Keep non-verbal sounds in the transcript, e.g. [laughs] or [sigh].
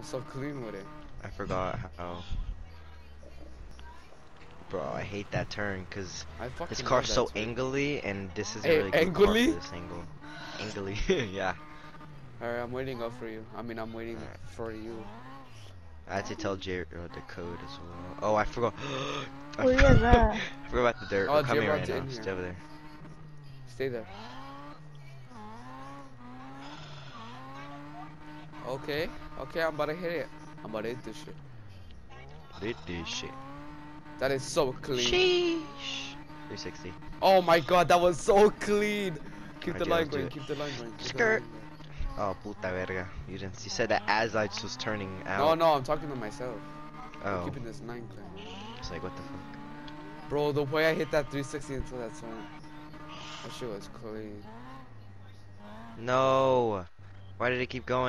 I'm so clean with it. I forgot how. Bro, I hate that turn because this car's so too. angly and this is a Hey, really good car for angly? this angle. Angly, [laughs] yeah. Alright, I'm waiting up for you. I mean, I'm waiting Alright. for you. I had to tell J uh, the code as well. Oh, I forgot. [gasps] I Where you forgot- [laughs] I forgot about the dirt. Oh, We're coming right now. Stay over there. Stay there. Okay, okay, I'm about to hit it. I'm about to hit this shit. Did this shit. That is so clean. Sheesh. 360. Oh my god, that was so clean. Keep Alright, the Jay, line let's going, keep the line going. Keep the Skirt. line Oh, puta verga. You didn't. You said that as I was turning out. No, no, I'm talking to myself. I'm Oh, keeping this line clean. it's like what the fuck. Bro, the way I hit that 360 into that zone, that shit was clean. No. Why did it keep going?